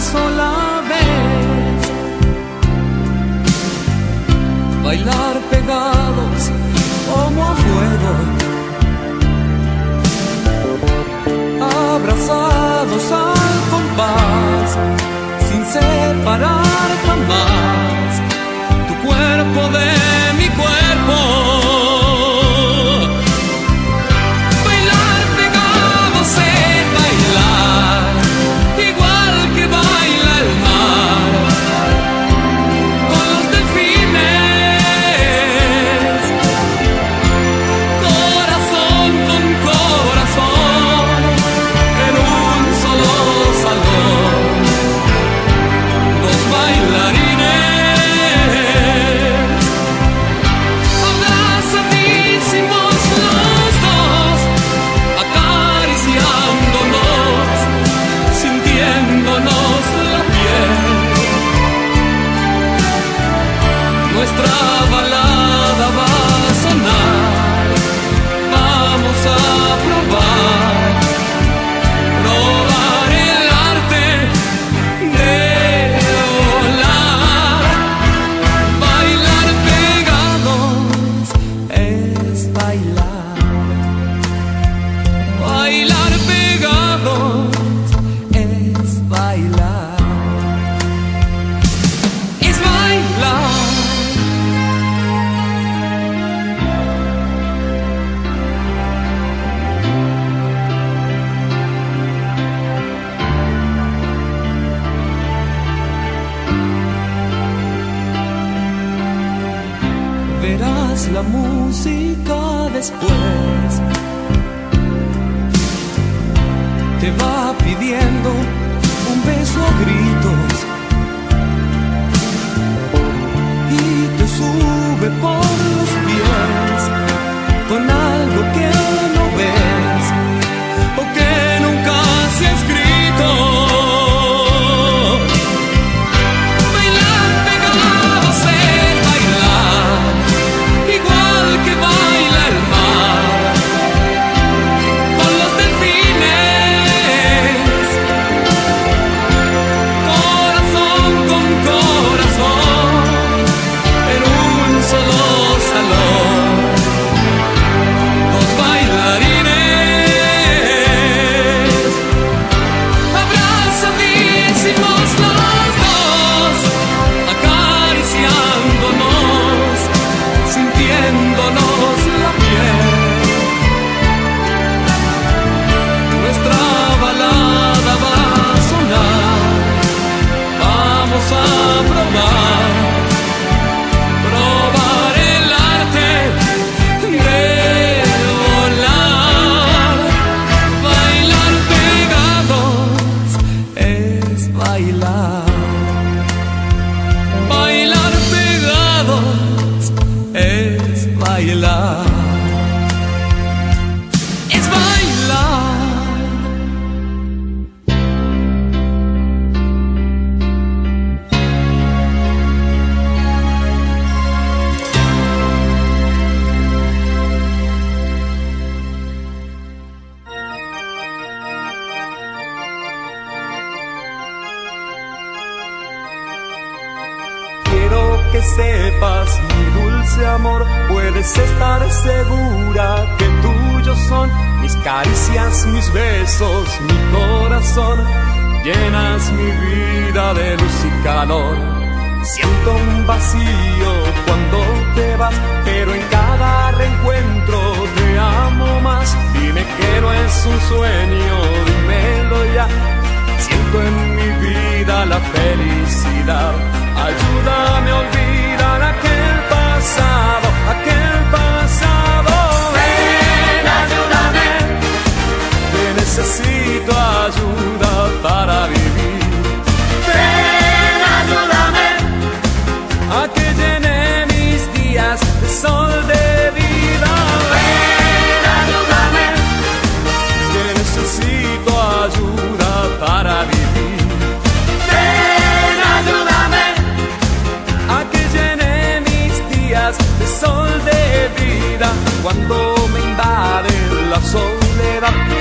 sola vez. Bailar pegados como fuego. Abrazados al compás, sin separar jamás tu cuerpo de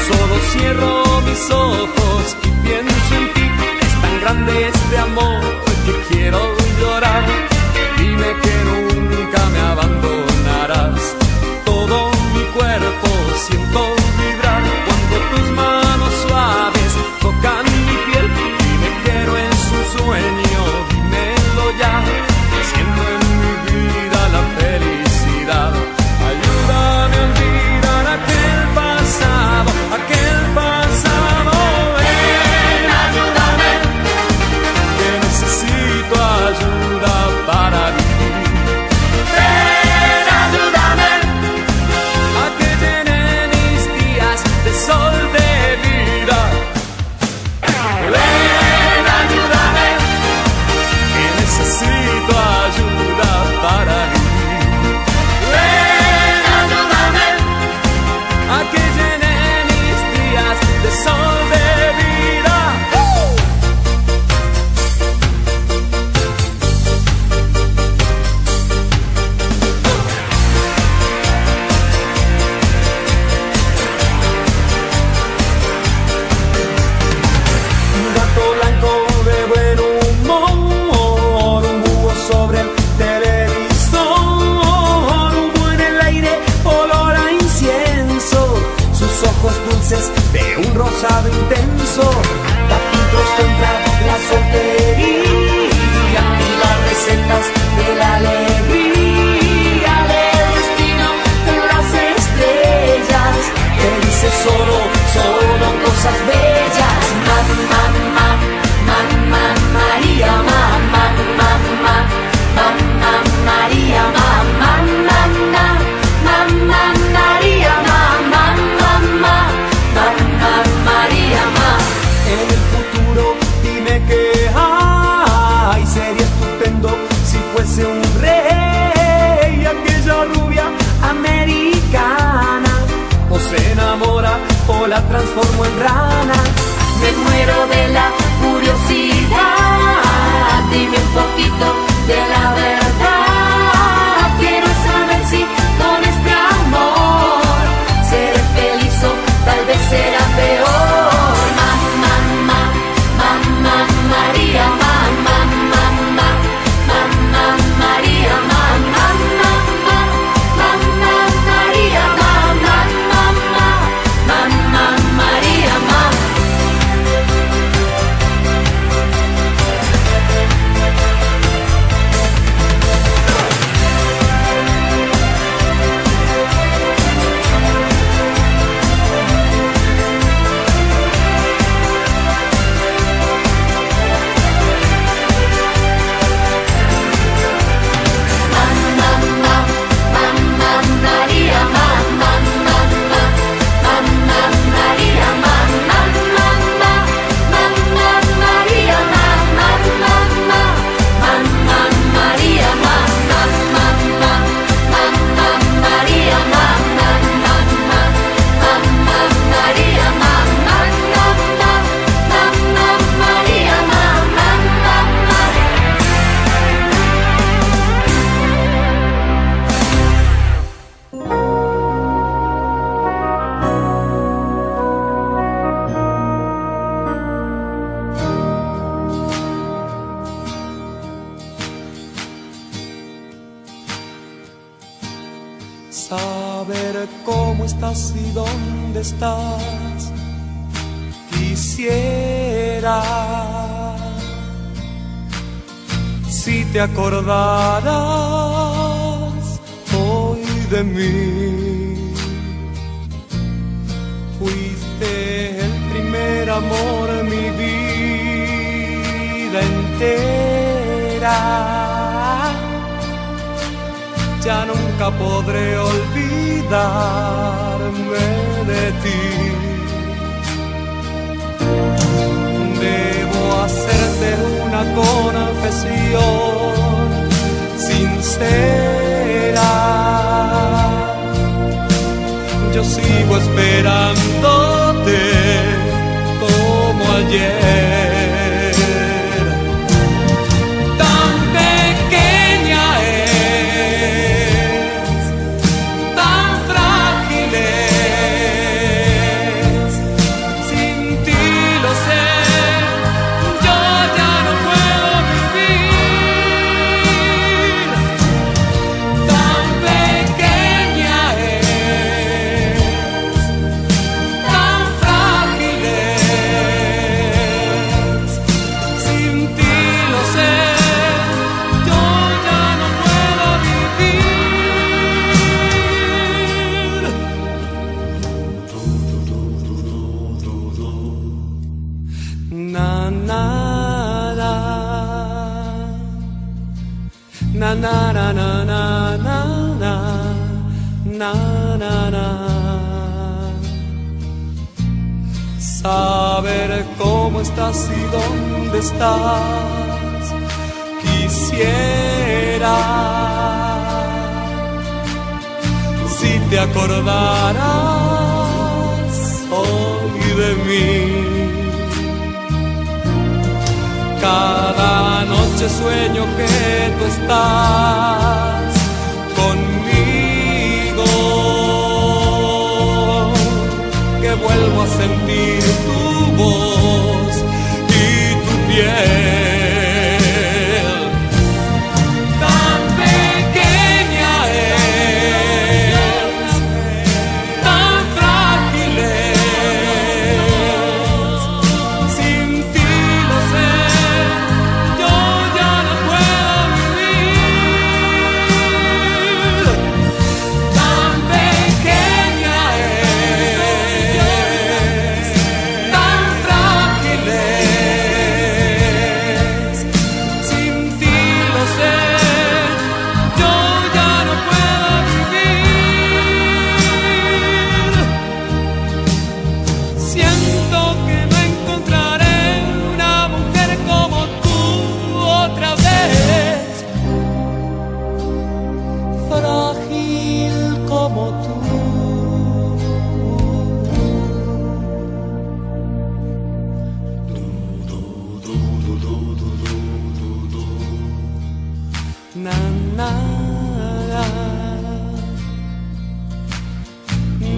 Solo cierro mis ojos y pienso en ti. Es tan grande este amor que quiero llorar. Dime que nunca me abandonarás. Todo mi cuerpo siento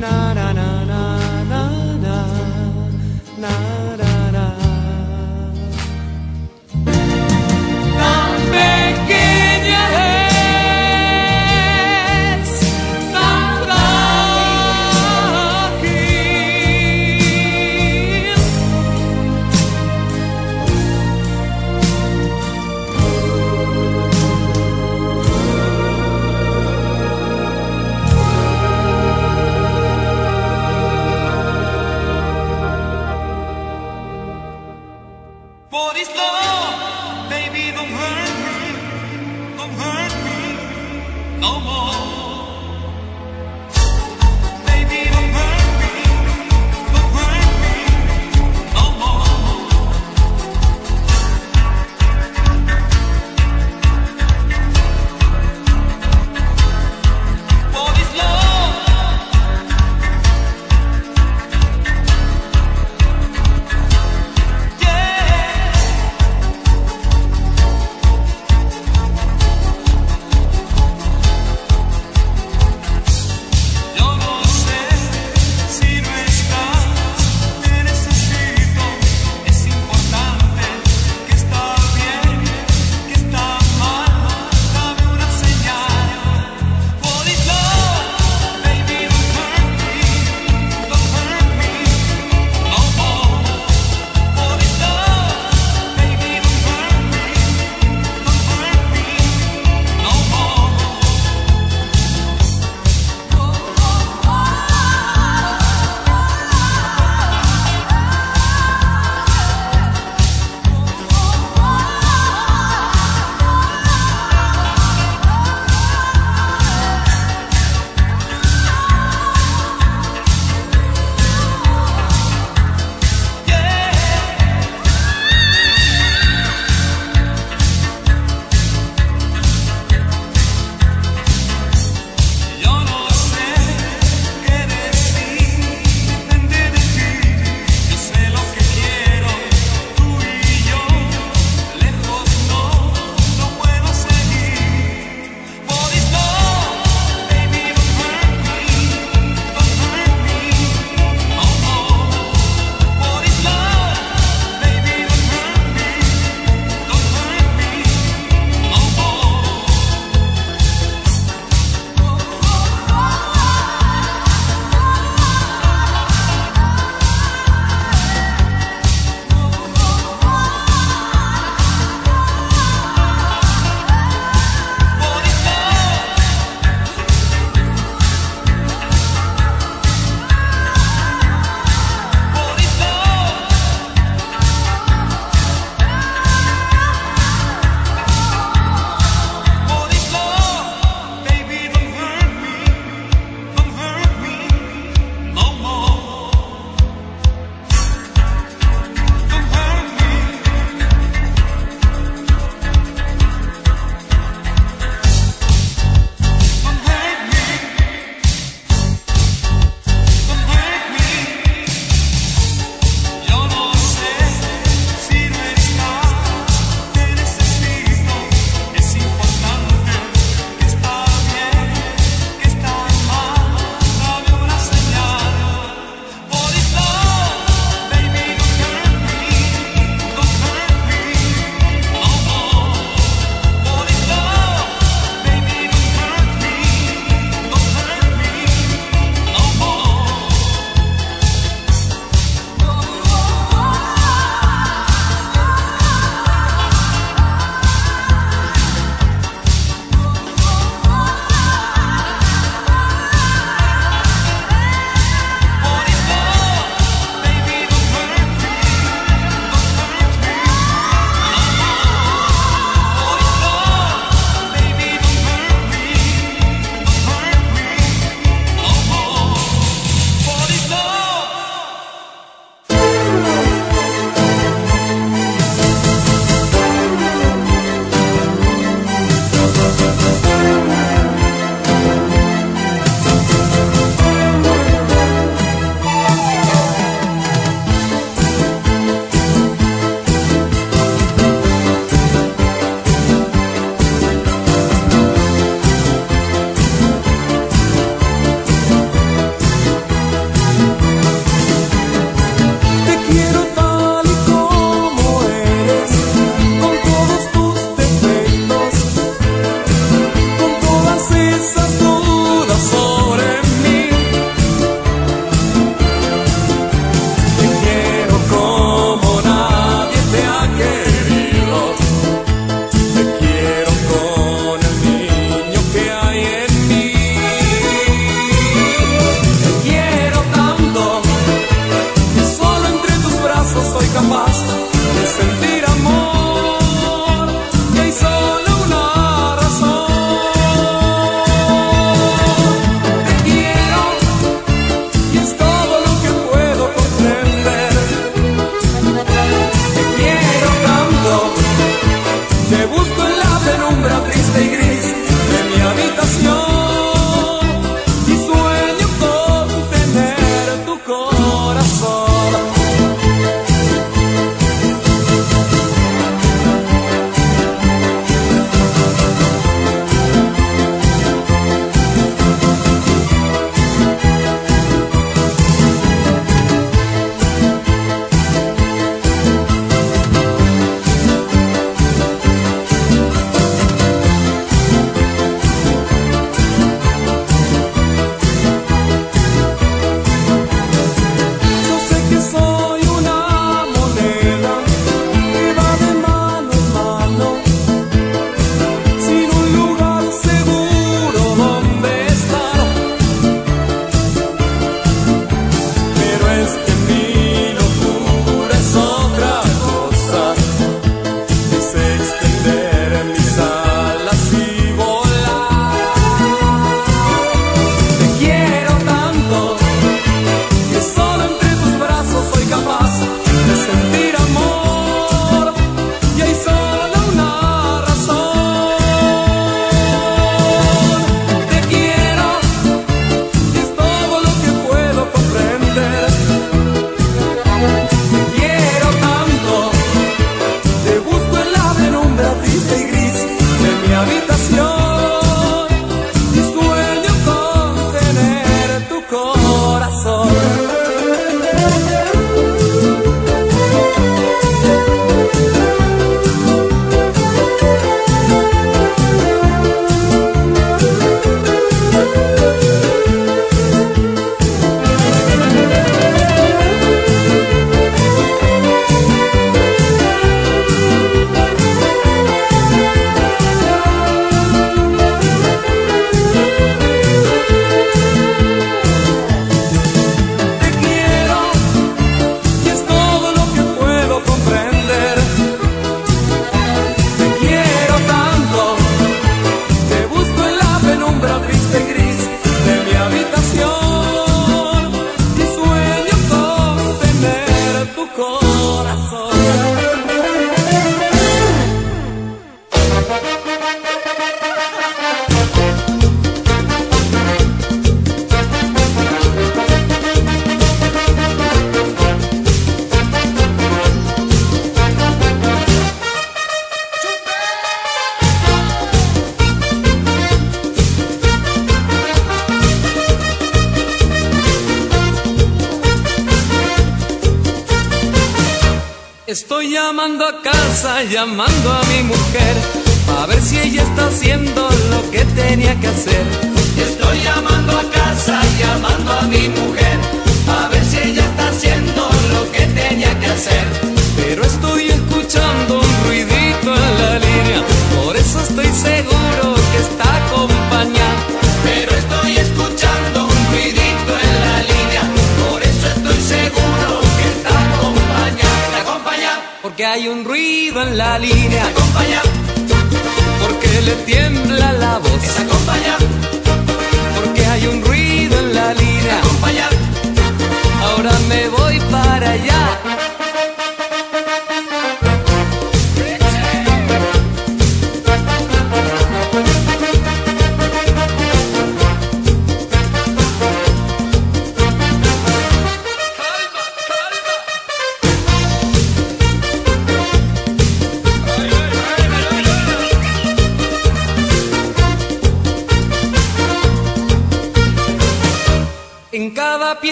na na na.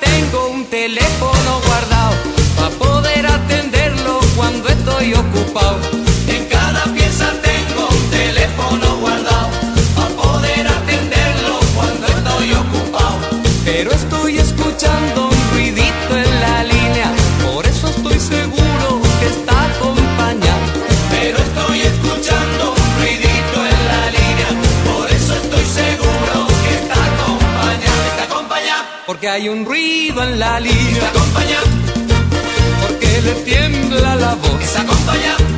tengo un teléfono guardado para poder atenderlo cuando estoy ocupado. hay un ruido en la línea. Acompaña, porque le tiembla la voz. Es.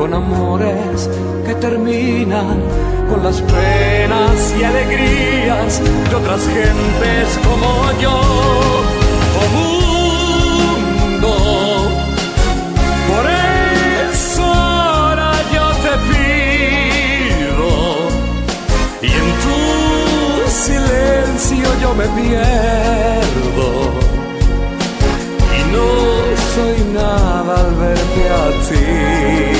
con amores que terminan con las penas y alegrías de otras gentes como yo. Oh mundo, por eso ahora yo te pido y en tu silencio yo me pierdo y no soy nada al verte a ti.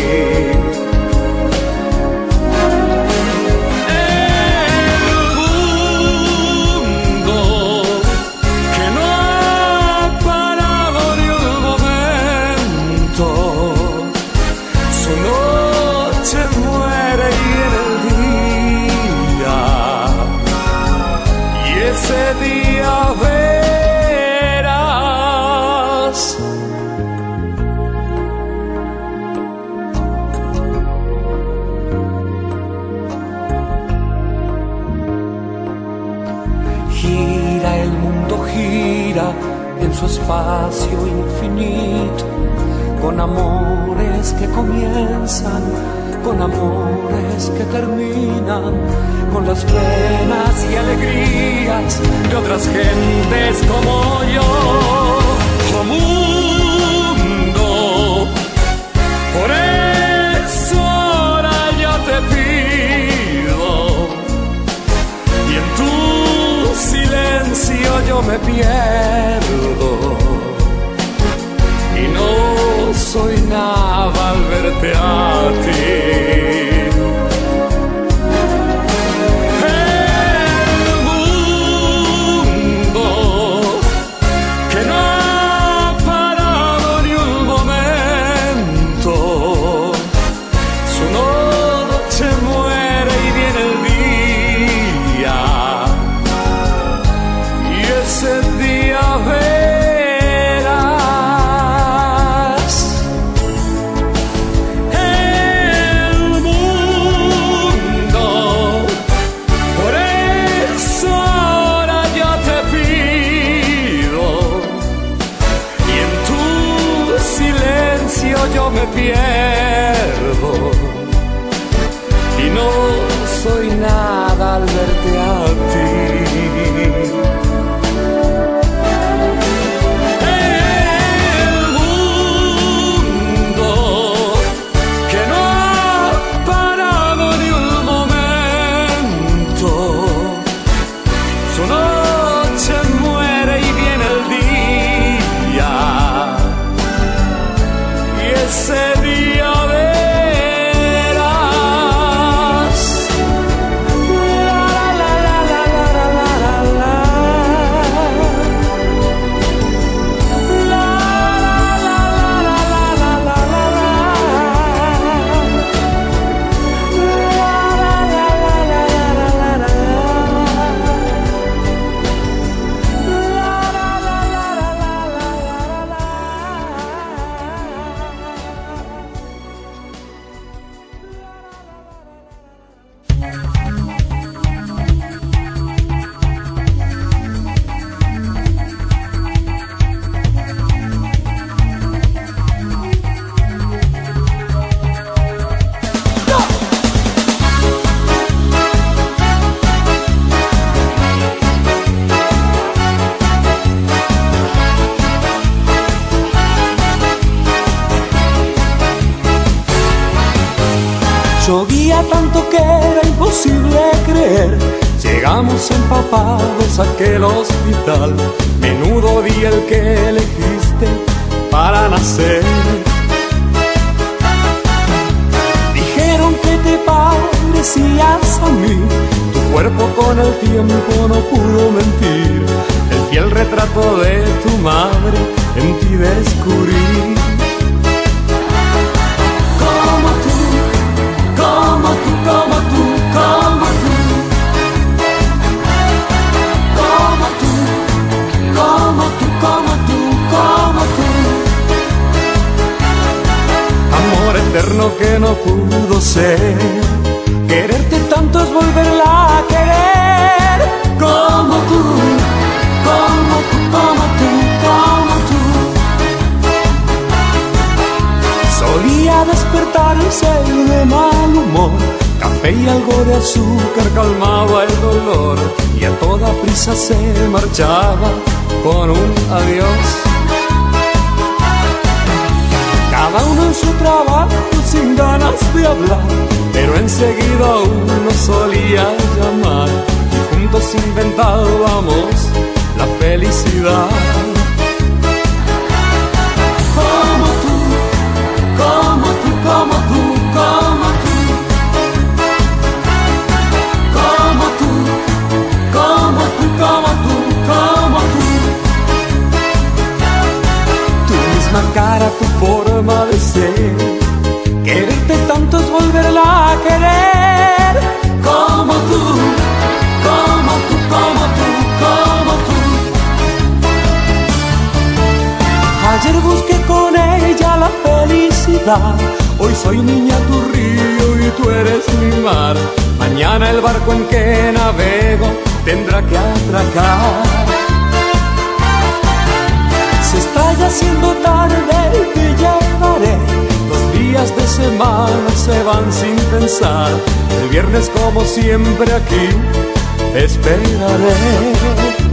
espacio infinito, con amores que comienzan, con amores que terminan, con las penas y alegrías de otras gentes como yo. Pierdo y no soy nada al verte a ti. Me pierdo. Y no soy nada al verte Solía despertarse de mal humor. Café y algo de azúcar calmaba el dolor. Y a toda prisa se marchaba con un adiós. Cada uno en su trabajo sin ganas de hablar. Pero enseguida uno solía llamar. Y juntos inventábamos la felicidad. Cara, tu forma de ser. Quererte tanto es volverla a querer. Como tú, como tú, como tú, como tú. Ayer busqué con ella la felicidad. Hoy soy niña tu río y tú eres mi mar. Mañana el barco en que navego tendrá que atracar. Está haciendo tarde y te llevaré. Los días de semana se van sin pensar. El viernes como siempre aquí esperaré.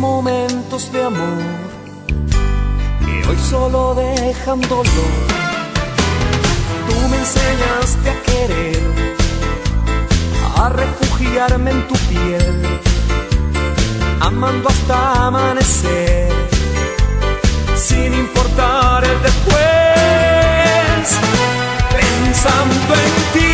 momentos de amor que hoy solo dejan dolor. Tú me enseñaste a querer, a refugiarme en tu piel, amando hasta amanecer, sin importar el después, pensando en ti.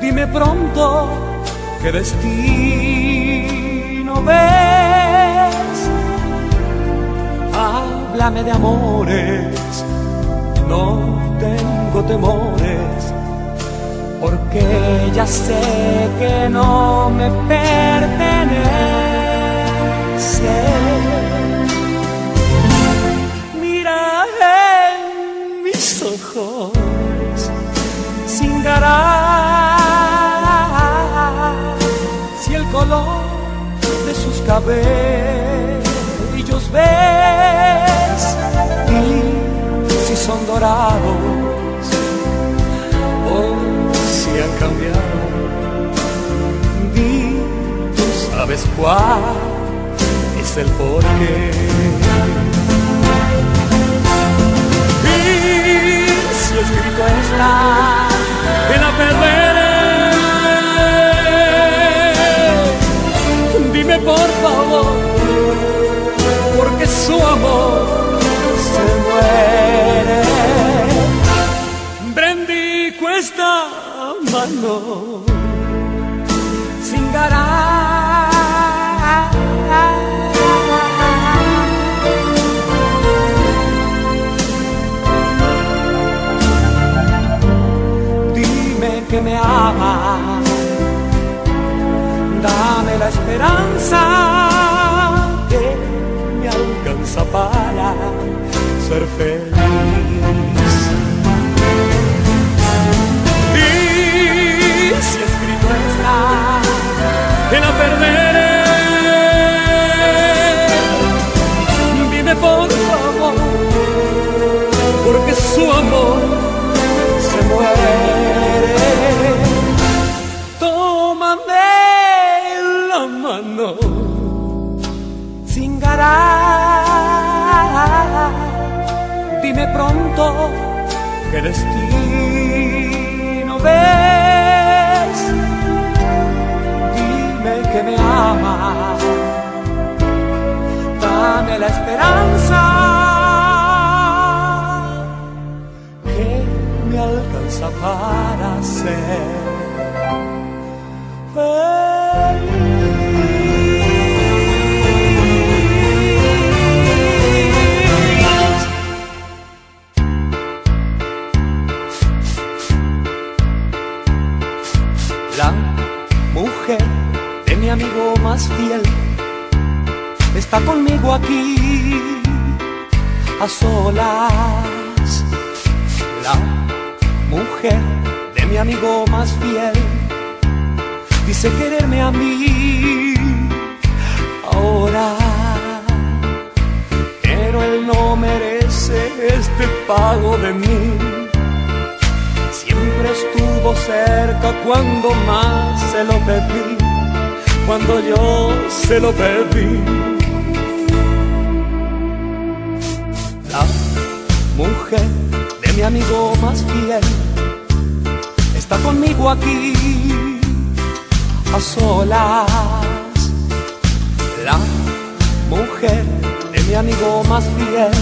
Dime pronto qué destino ves. Háblame de amores, no tengo temores, porque ya sé que no me pertenece. sin si el color de sus cabellos ves y si son dorados o si han cambiado. Di tú sabes cuál es el porqué. si escrito está en la perderé. Dime por favor, porque su amor se muere. Brendí cuesta mano. me ama, Dame la esperanza que me alcanza para ser feliz. Y si escrito está, que la perderé. Dime por favor, porque su amor Dime pronto qué destino ves. Dime que me amas. Dame la esperanza que me alcanza para ser está conmigo aquí a solas. La mujer de mi amigo más fiel dice quererme a mí ahora. Pero él no merece este pago de mí. Siempre estuvo cerca cuando más se lo pedí, cuando yo se lo pedí. Mujer de mi amigo más fiel está conmigo aquí a solas. La mujer de mi amigo más fiel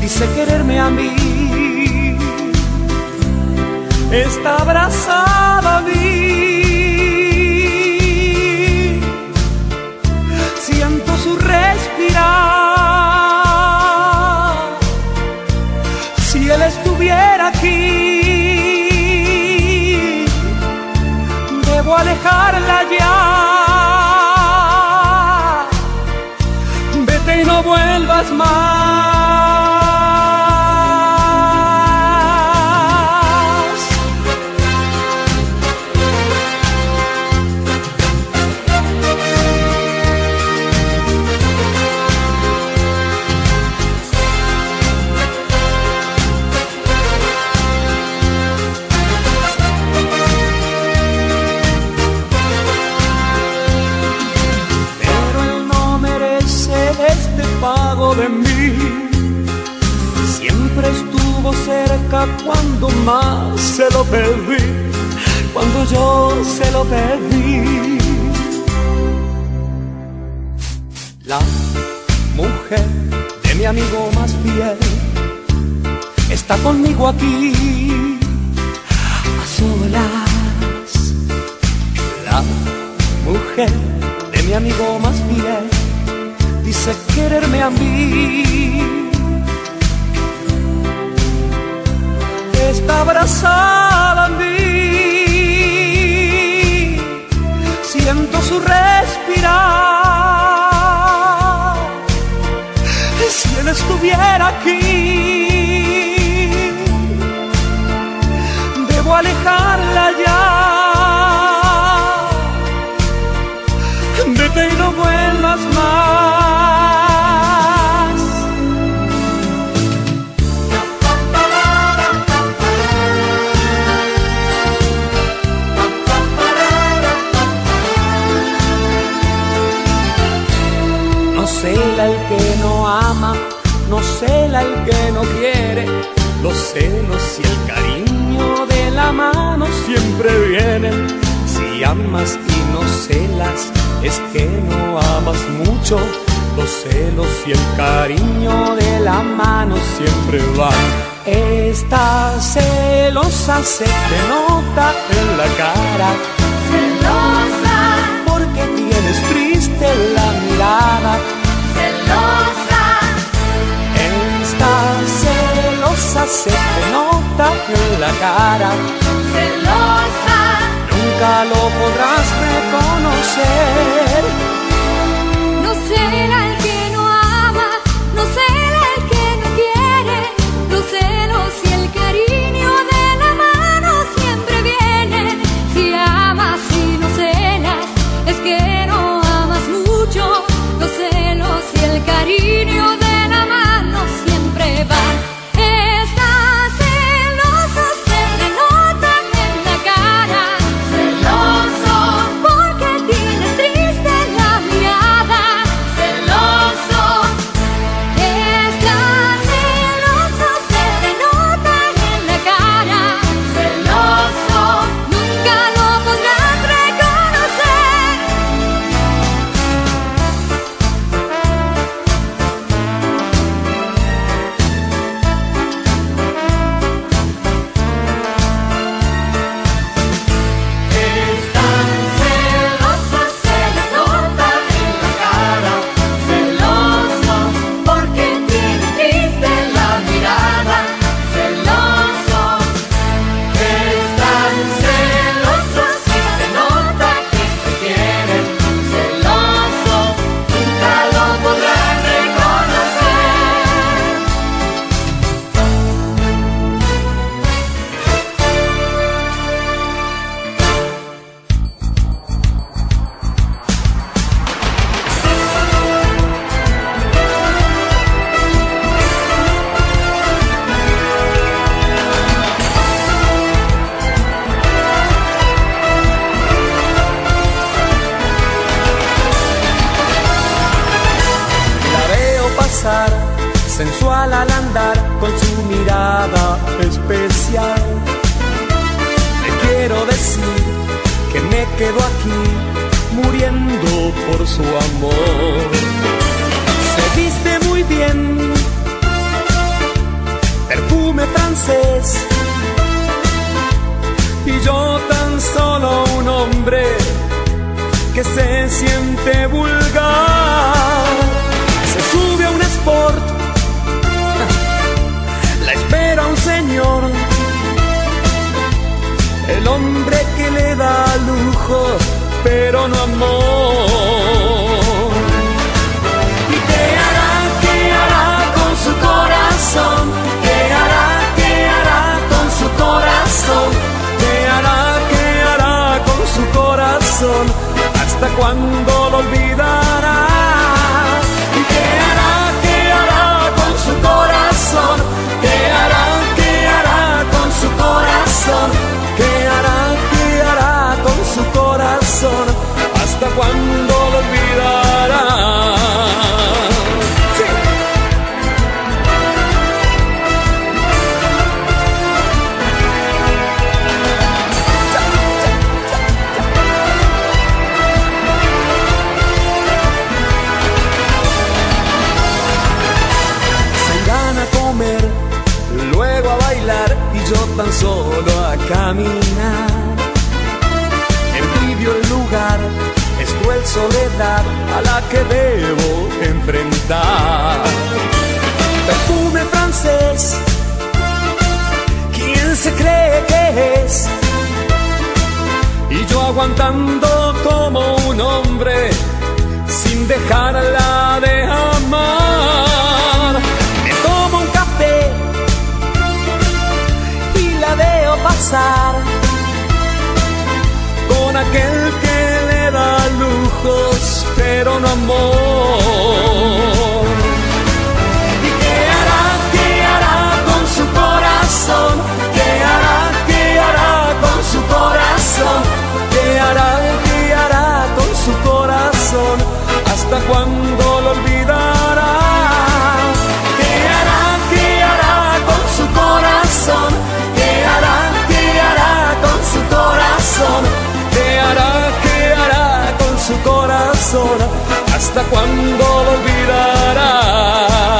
dice quererme a mí. Está abrazada a mí. Más se lo pedí, cuando yo se lo pedí. La mujer de mi amigo más fiel está conmigo aquí a solas. La mujer de mi amigo más fiel dice quererme a mí. Está abrazada a mí, siento su respirar. Si él estuviera aquí, debo alejarla ya. Vete y no vuelvas más. Ama, no cela el que no quiere. Los celos y el cariño de la mano siempre vienen. Si amas y no celas, es que no amas mucho. Los celos y el cariño de la mano siempre van. Esta celosa se te nota en la cara celosa, porque tienes triste la mirada. se te nota en la cara. Celosa. Nunca lo podrás reconocer yo tan solo a caminar. Envidio el lugar, es cruel soledad a la que debo enfrentar. Perfume francés, ¿quién se cree que es? Y yo aguantando como un hombre sin dejarla con aquel que le da lujos, pero no amor. ¿Y qué hará, qué hará con su corazón? ¿Qué hará, qué hará con su corazón? ¿Qué hará, qué hará con su corazón? ¿Hasta cuándo? ¿hasta cuándo lo olvidarás?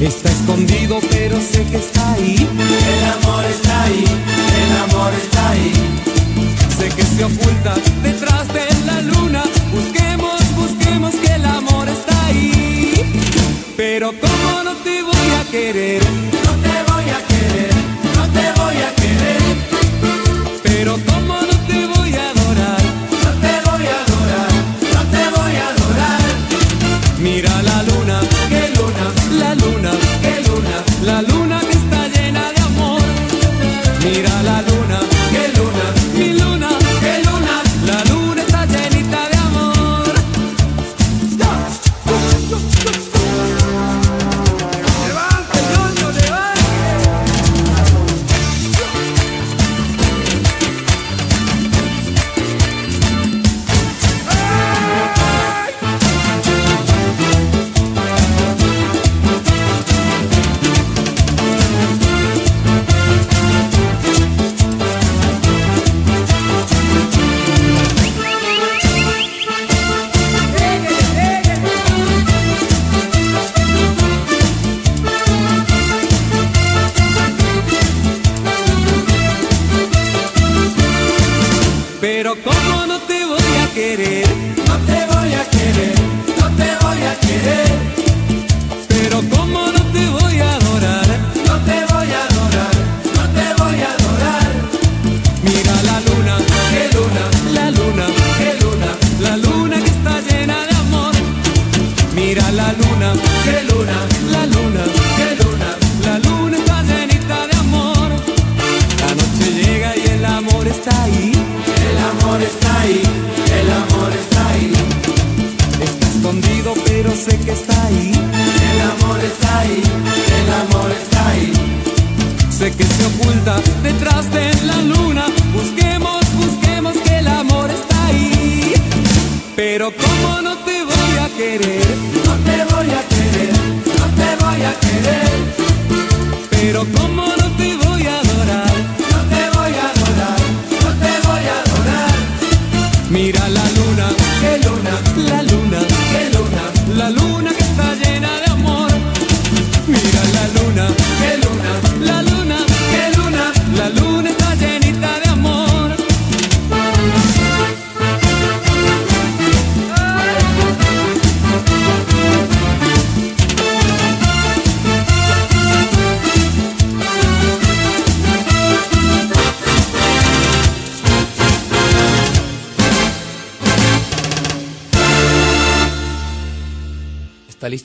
Está escondido, pero sé que está ahí. El amor está ahí, el amor está ahí. Sé que se oculta detrás de la luna. Busquemos, busquemos que el amor está ahí. Pero cómo no te voy a querer.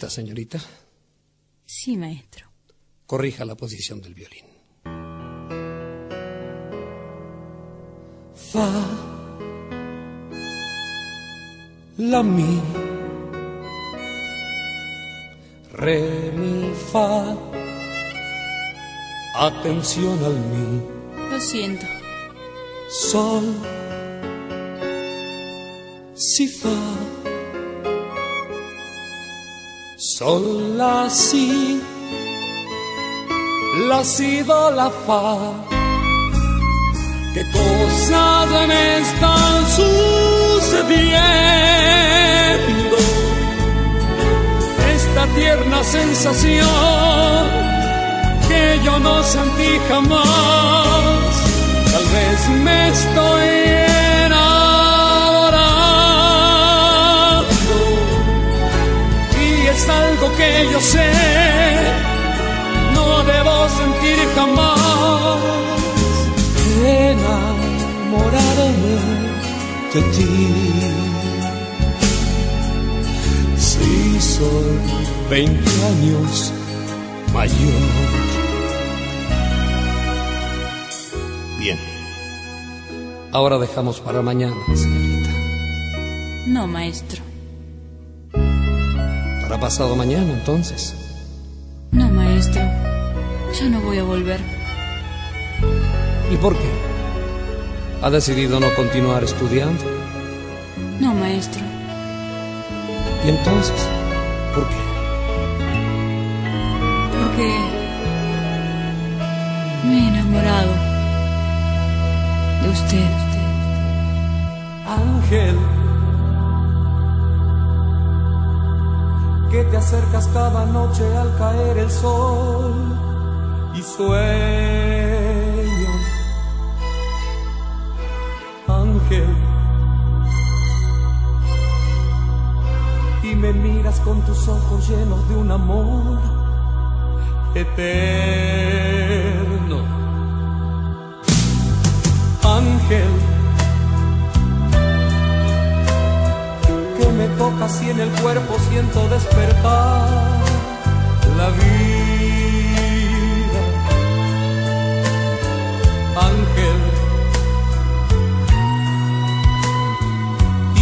señorita? Sí, maestro. Corrija la posición del violín. Fa. La mi. Re mi fa. Atención al mi. Lo siento. Sol. Si fa. Sol la si, la si do la fa. Qué cosas me están sucediendo. Esta tierna sensación que yo no sentí jamás. Tal vez me estoy único que yo sé, no debo sentir jamás enamorarme de ti. Si soy 20 años mayor. Bien. Ahora dejamos para mañana, señorita. No, maestro. Para pasado mañana, entonces. No, maestro. Ya no voy a volver. ¿Y por qué? ¿Ha decidido no continuar estudiando? No, maestro. ¿Y entonces? ¿Por qué? Porque me he enamorado de usted. Ángel, que te acercas cada noche al caer el sol y sueño. Ángel, y me miras con tus ojos llenos de un amor eterno. Ángel, tocas y en el cuerpo siento despertar la vida. Ángel,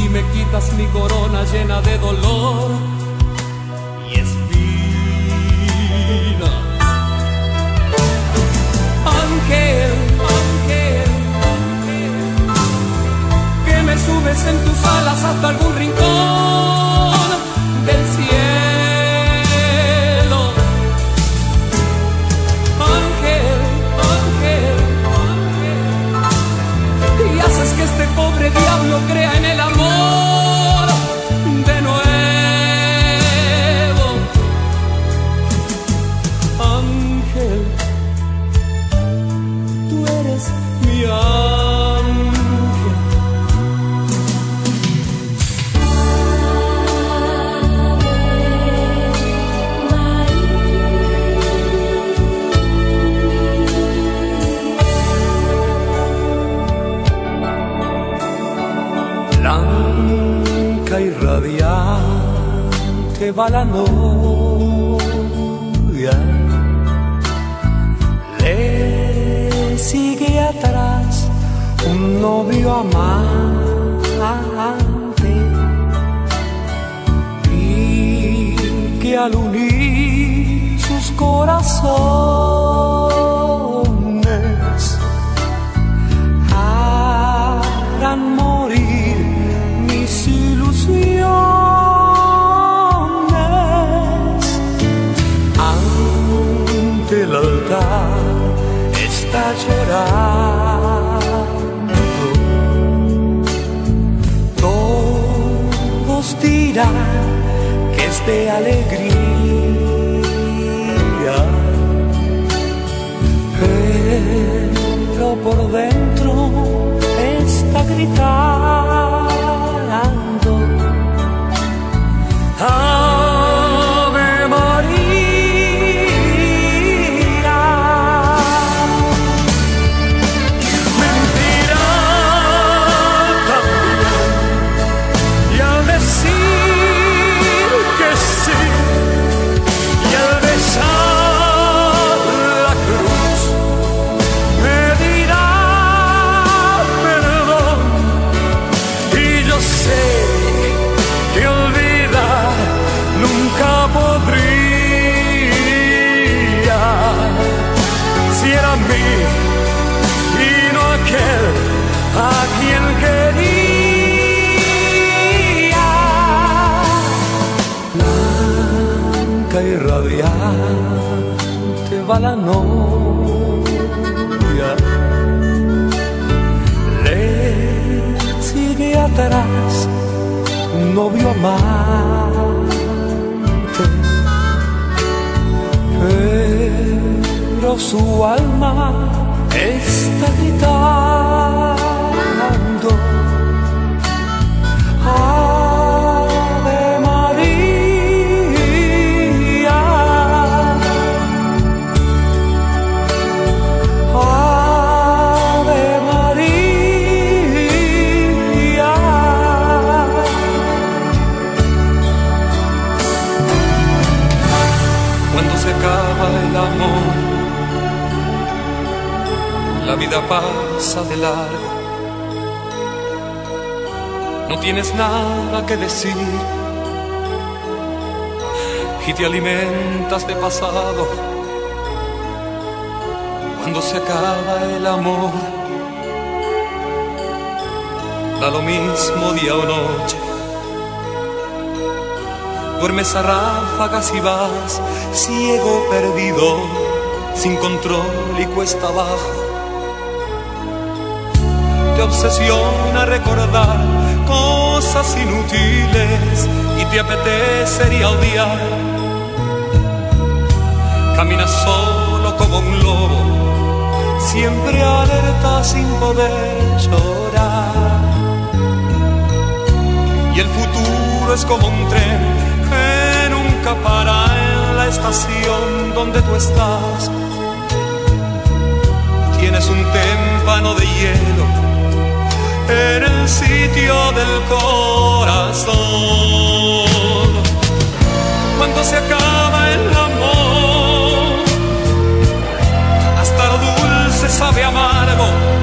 y me quitas mi corona llena de dolor y espinas. Ángel, ángel, subes en tus alas hasta algún rincón del cielo. Ángel, ángel, ángel, y haces que este pobre diablo crea la novia, le sigue atrás un novio amante. Y que al unir sus corazones Dirán que es de alegría pero por dentro está gritando. Su alma está gritando. Vida pasa de largo. No tienes nada que decir. y te alimentas de pasado. Cuando se acaba el amor, da lo mismo día o noche. Duermes a ráfagas y vas ciego, perdido, sin control y cuesta abajo. Te obsesiona recordar cosas inútiles y te apetecería odiar. Caminas solo como un lobo, siempre alerta sin poder llorar. Y el futuro es como un tren que nunca para en la estación donde tú estás. Tienes un témpano de hielo en el sitio del corazón. Cuando se acaba el amor, hasta lo dulce sabe amargo.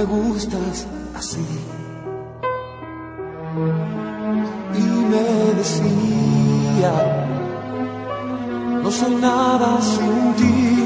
Me gustas así. Y me decía, no soy nada sin ti.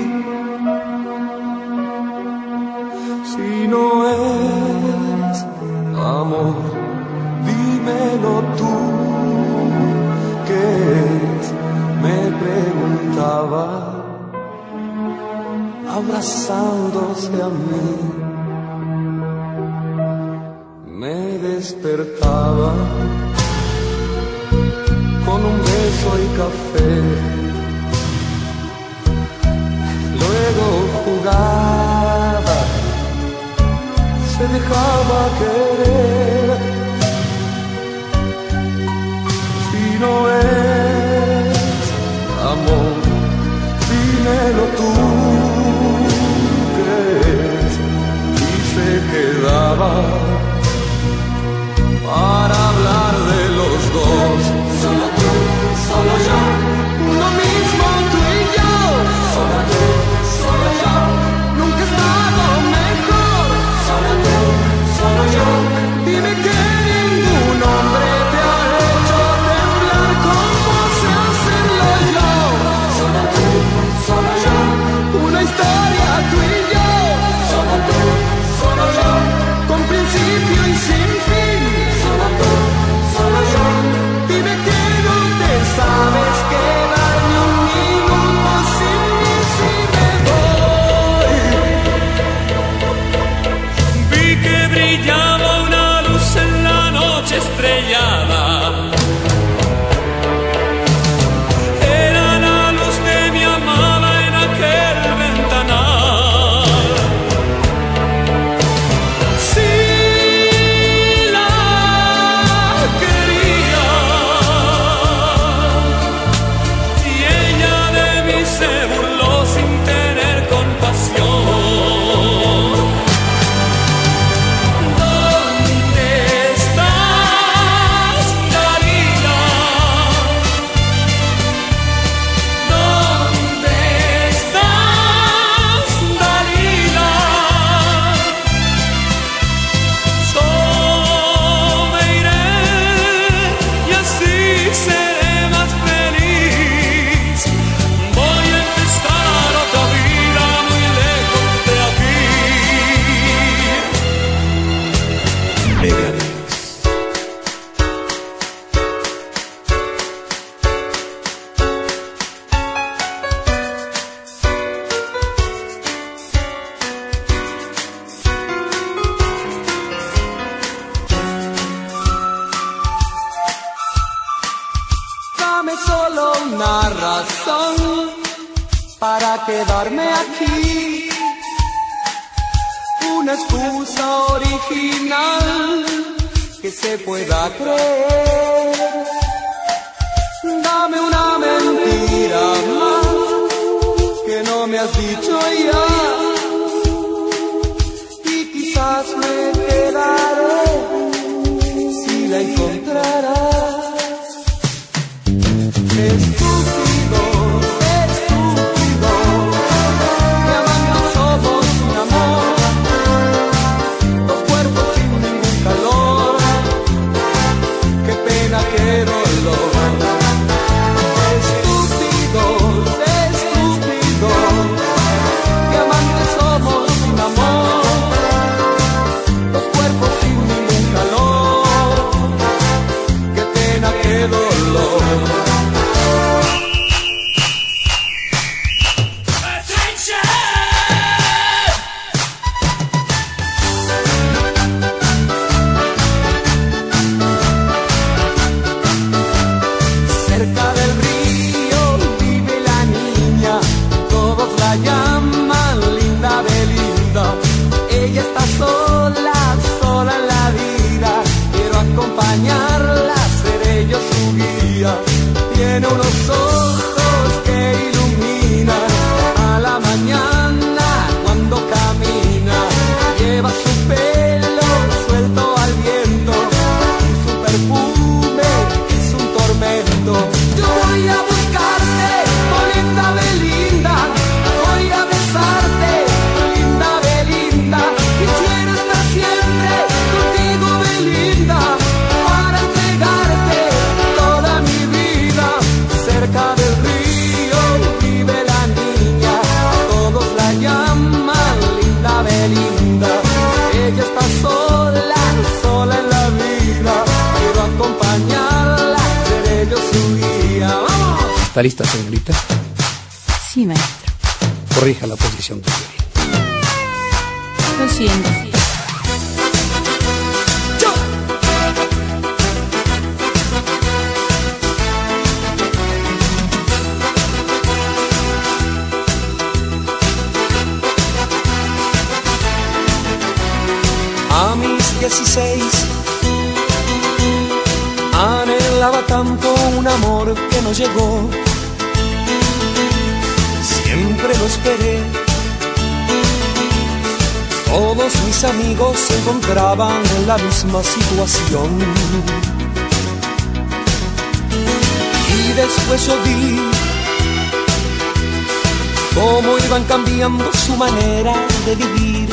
cambiando su manera de vivir.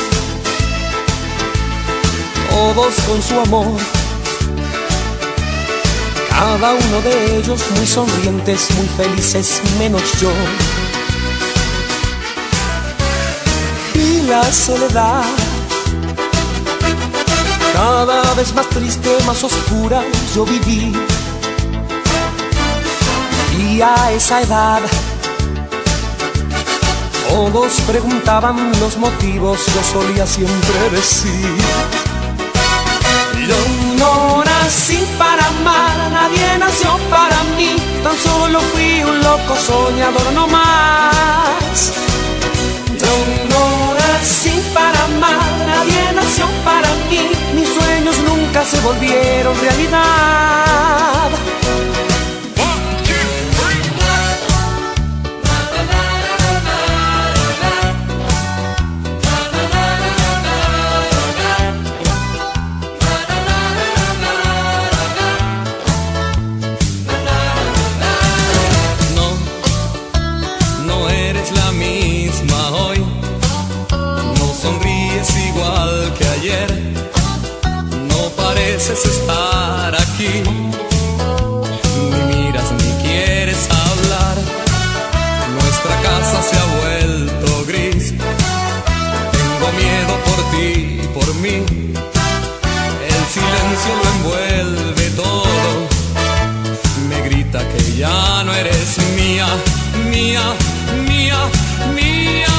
Todos con su amor, cada uno de ellos muy sonrientes, muy felices, menos yo. Y la soledad, cada vez más triste, más oscura, yo viví. Y a esa edad, todos preguntaban los motivos, yo solía siempre decir. Yo no nací para amar, nadie nació para mí, tan solo fui un loco soñador no más. Yo no nací para amar, nadie nació para mí, mis sueños nunca se volvieron realidad. estar aquí. Ni miras ni quieres hablar. Nuestra casa se ha vuelto gris. Tengo miedo por ti, y por mí. El silencio lo envuelve todo. Me grita que ya no eres mía, mía, mía, mía.